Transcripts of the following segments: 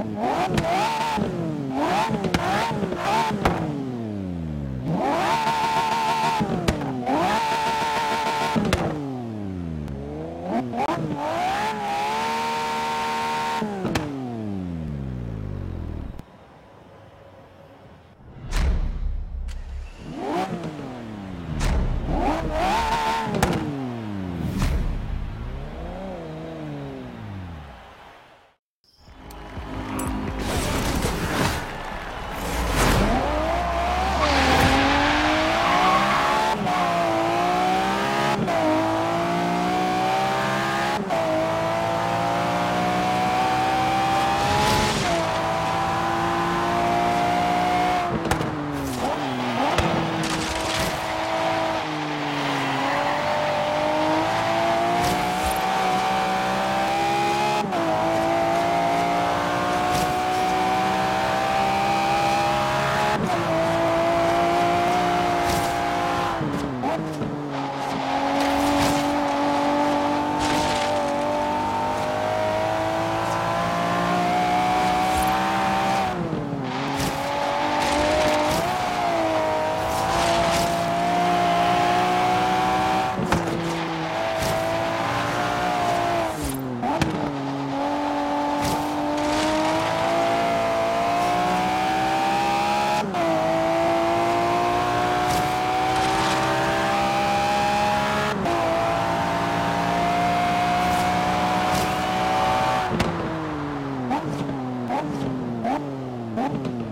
Oh, oh, oh. What? Mm.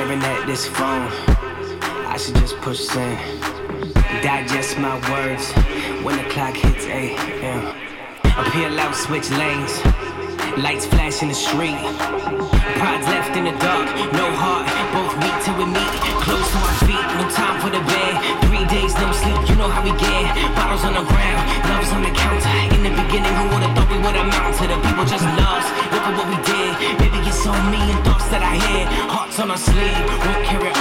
Staring at this phone. I should just push send. Digest my words when the clock hits 8 a.m. Appeal out, switch lanes. Lights flash in the street. Pride's left in the dark, no heart. Both weak till we meet. Close to our feet, no time for the bed. Three days, no sleep, you know how we get. Bottles on the ground, love's on the counter. In the beginning, who would've thought we would amount to the people just lost? on our sleeve. We carry